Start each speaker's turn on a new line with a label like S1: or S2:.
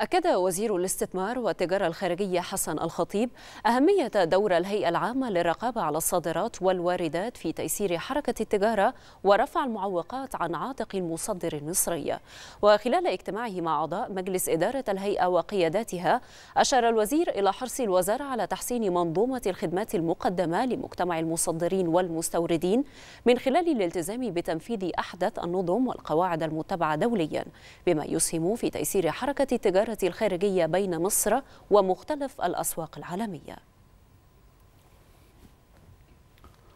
S1: أكد وزير الاستثمار والتجارة الخارجية حسن الخطيب أهمية دور الهيئة العامة للرقابة على الصادرات والواردات في تيسير حركة التجارة ورفع المعوقات عن عاتق المصدر المصري. وخلال اجتماعه مع أعضاء مجلس إدارة الهيئة وقياداتها أشار الوزير إلى حرص الوزارة على تحسين منظومة الخدمات المقدمة لمجتمع المصدرين والمستوردين من خلال الالتزام بتنفيذ أحدث النظم والقواعد المتبعة دوليا بما يسهم في تيسير حركة التجارة الخارجية بين مصر ومختلف الأسواق العالمية.